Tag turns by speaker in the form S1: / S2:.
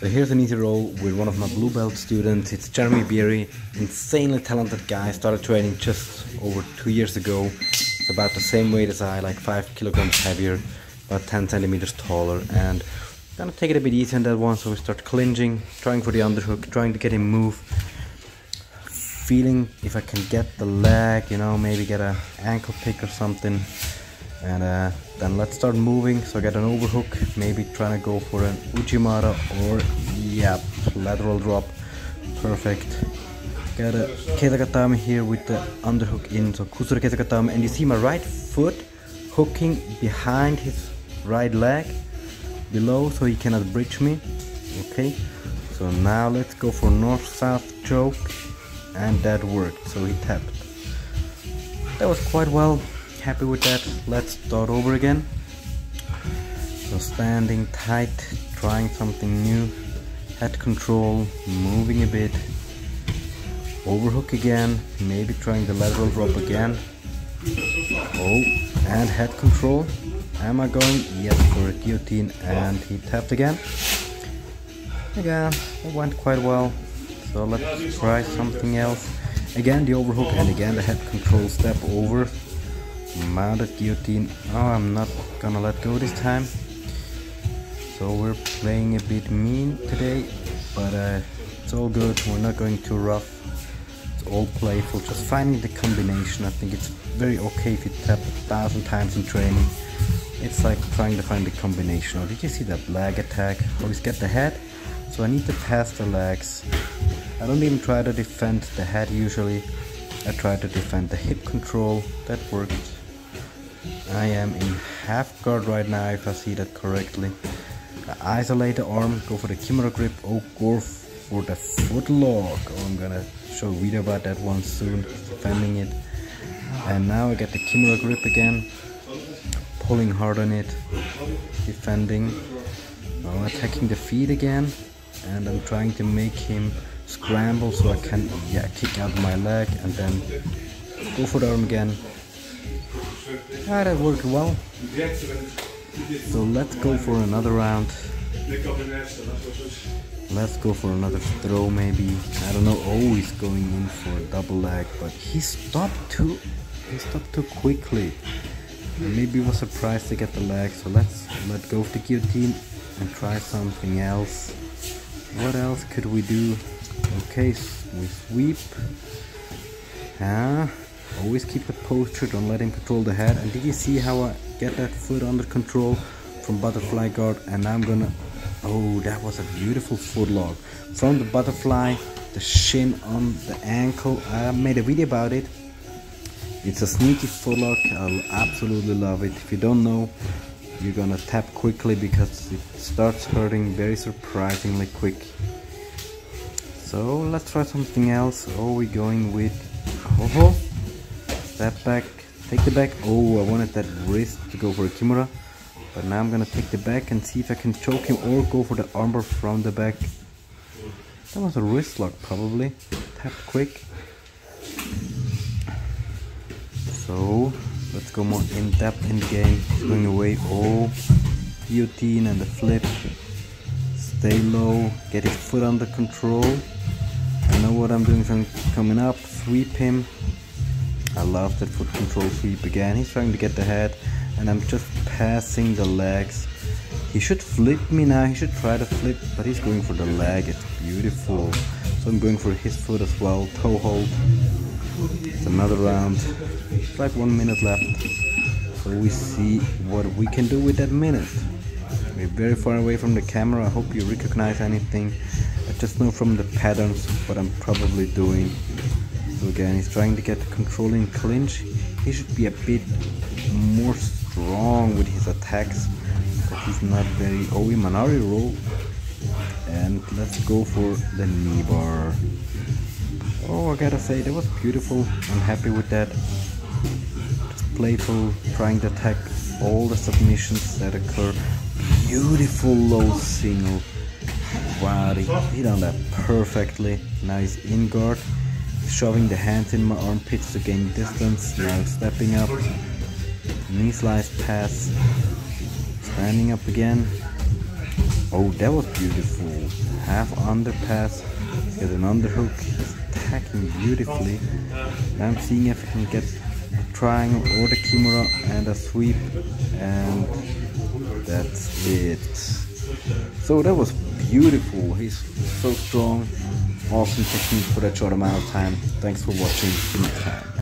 S1: So here's an easy roll with one of my blue belt students. It's Jeremy Beery, insanely talented guy. Started training just over two years ago. It's about the same weight as I, like five kilograms heavier, about 10 centimeters taller, and gonna take it a bit easy on that one. So we start clinching, trying for the underhook, trying to get him move, feeling if I can get the leg, you know, maybe get a ankle pick or something and uh, then let's start moving. So get an overhook maybe trying to go for an Uchimata or yeah lateral drop. Perfect. Got a Kesagatame here with the underhook in. So Kuzure Kesagatame and you see my right foot hooking behind his right leg below so he cannot bridge me. Okay. So now let's go for north-south choke. And that worked. So he tapped. That was quite well happy with that. Let's start over again. So standing tight trying something new. Head control moving a bit. Overhook again maybe trying the lateral drop again. Oh and head control. Am I going? Yes for a guillotine and he tapped again. Again it went quite well. So let's try something else. Again the overhook and again the head control step over mounted guillotine. Oh I'm not gonna let go this time. So we're playing a bit mean today but uh, it's all good. We're not going too rough. It's all playful. Just finding the combination I think it's very okay if you tap a thousand times in training. It's like trying to find the combination. Oh did you see that leg attack? Always get the head. So I need to pass the legs. I don't even try to defend the head usually. I try to defend the hip control. That worked I am in half guard right now if I see that correctly. I isolate the arm, go for the Kimura grip, oh go for the foot lock. Oh, I'm gonna show a video about that one soon, defending it. And now I get the Kimura grip again, pulling hard on it, defending. Now attacking the feet again, and I'm trying to make him scramble so I can yeah kick out my leg and then go for the arm again Ah, that worked well. So let's go for another round. Let's go for another throw maybe. I don't know. Oh, he's going in for a double leg, but he stopped too. He stopped too quickly. Maybe was surprised to get the leg. So let's let go of the guillotine and try something else. What else could we do? Okay, we sweep. Huh? Always keep the posture, don't let him control the head. And did you see how I get that foot under control from butterfly guard? And I'm gonna, oh, that was a beautiful foot lock. From the butterfly, the shin on the ankle. I made a video about it. It's a sneaky foot lock. I'll absolutely love it. If you don't know, you're gonna tap quickly because it starts hurting very surprisingly quick. So let's try something else. Oh, we're going with, oh, Step back, take the back. Oh, I wanted that wrist to go for a Kimura. But now I'm gonna take the back and see if I can choke him or go for the armbar from the back. That was a wrist lock probably. Tap quick. So, let's go more in depth in the game. Going away. Oh, guillotine and the flip. Stay low, get his foot under control. I know what I'm doing, I'm coming up, sweep him, I love that foot control sweep again. He's trying to get the head and I'm just passing the legs. He should flip me now. He should try to flip, but he's going for the leg. It's beautiful. So I'm going for his foot as well. Toe hold. It's another round. It's like one minute left. So we see what we can do with that minute. We're very far away from the camera. I hope you recognize anything. I just know from the patterns what I'm probably doing. Again, he's trying to get the controlling clinch. He should be a bit more strong with his attacks, but he's not very OE Manari roll. And let's go for the knee bar. Oh, I gotta say, that was beautiful. I'm happy with that. Just playful, trying to attack all the submissions that occur. Beautiful low single. Wow, he, he done that perfectly. Nice in guard shoving the hands in my armpits to gain distance, now stepping up, knee slice pass, standing up again. Oh, that was beautiful. Half underpass, get an underhook, he's attacking beautifully. I'm seeing if I can get a triangle or the kimura and a sweep, and that's it. So that was beautiful. He's so strong. Awesome technique for that short amount of time. Thanks for watching.